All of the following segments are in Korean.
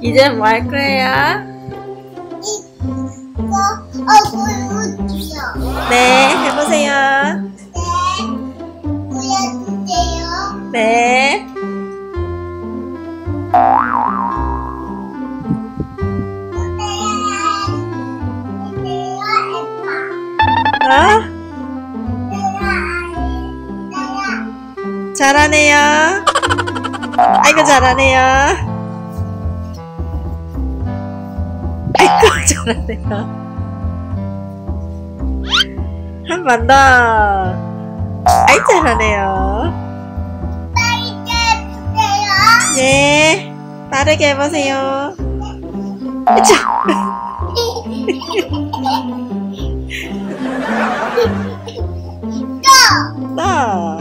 이제 뭐 할 거예요? 이거 얼굴 웃겨. 네, 해보세요. 네. 보여주세요. 네. 어? 잘하네요. 아이고, 잘하네요. 아이고, 잘하네요. 한번 더. 아이, 잘하네요. 네. 빠르게 해보세요. 그쵸? 또.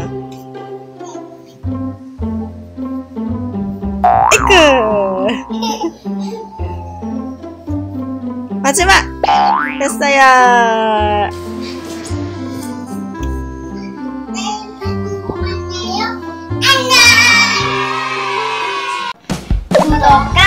아이고. 마지막. 됐어요. 구독과